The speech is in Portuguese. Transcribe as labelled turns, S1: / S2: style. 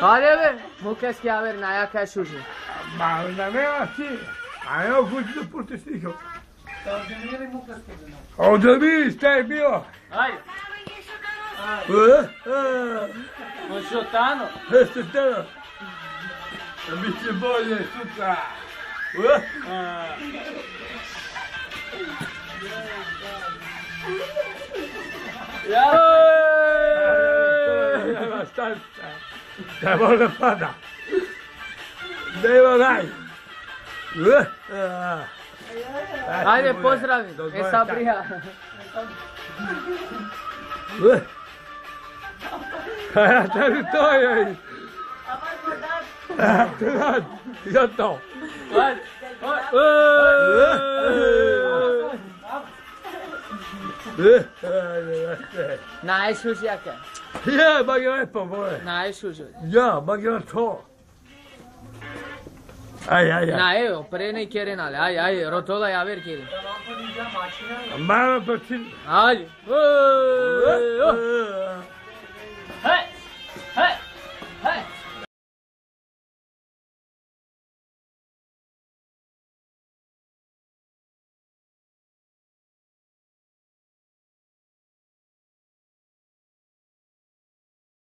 S1: Hajde be, Mukeski Aver, naja kaj šuži.
S2: Ma da nema ti. A evo kući da pustiš nikog. Ovdje mi, šta je bilo?
S1: Hajde,
S2: E, e,
S1: hoću tano.
S2: Jeste teo? Da bit će bolje sutra. E,
S1: Ja,
S2: Stanca. Da može pada. Nema daj. E, e.
S1: hajde pozdravi,
S2: Do
S1: e
S2: dvoje
S1: Sabrija.
S2: E. Ja tebi Nej, Suzjaka. Ja, maar je hebt
S1: een boy. Nej, Suzjaka.
S2: Ja, maar je hebt toch. Ay ay ay. Nae o,
S1: prene quieren ale. Ay ay, rotoda ya ver quieren. Tamam,
S2: pues ya máquina.
S1: Mamá,
S2: pues. Ay.